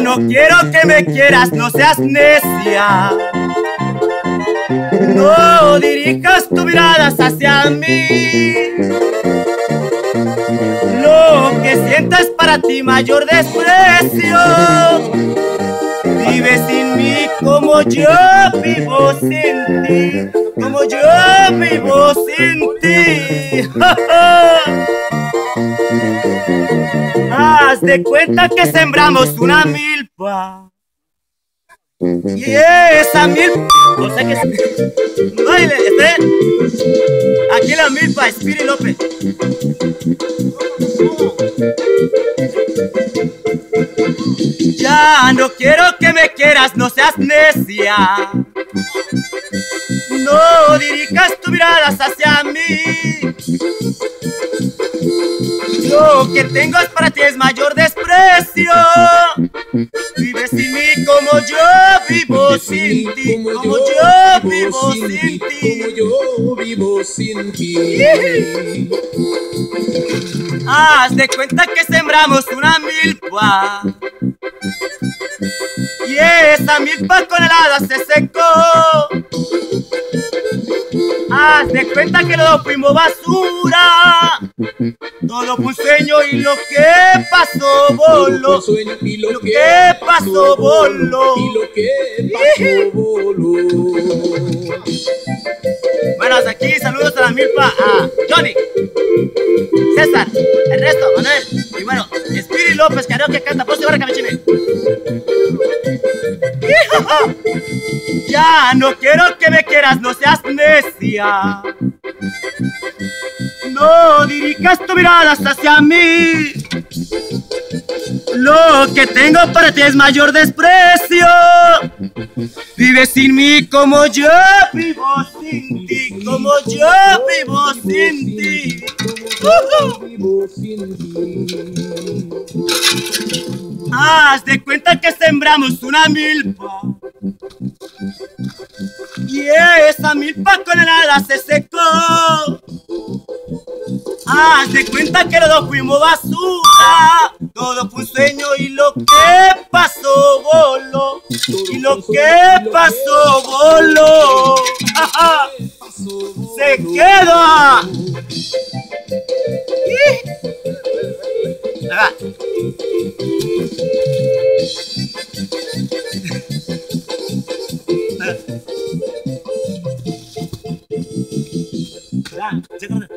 no quiero que me quieras, no seas necia. No dirijas tus miradas hacia mí. Lo que sientas para ti mayor desprecio. Vive sin mí como yo vivo sin ti. Como yo vivo sin ti. Haz de cuenta que sembramos una milpa. Y esa milpa. O sea que. Baile, este. Aquí la milpa, Spiri López. Ya no quiero que me quieras, no seas necia. No dirijas tus miradas hacia mí. Lo que tengo es para ti es mayor desprecio. Vive sin mí como yo vivo sin ti. Como yo vivo sin ti. Como yo vivo sin ti. Haz de cuenta que sembramos una milpa. Y esa milpa con helada se secó. Haz de cuenta que lo fuimos basura. Todo fue un sueño y lo que pasó voló. Y lo, que pasó voló. Y lo que pasó voló. Bueno, hasta aquí saludos a la milpa a Johnny, César, Ernesto, Manuel y bueno, Spiri López, que que canta, pues ahora camechine. Ya no quiero que me quieras, no seas necia. No dirijas tu miradas hacia mí. Lo que tengo para ti es mayor desprecio. Vive sin mí como yo vivo sin ti, como yo vivo sin ti. Sin ti. Haz de cuenta que sembramos una milpa. Y esa milpa con helada se secó. Haz de cuenta que los dos fuimos basura. Todo fue un sueño y lo que pasó voló. Y lo que pasó voló. Se queda. Ahí va. Ya, se corta.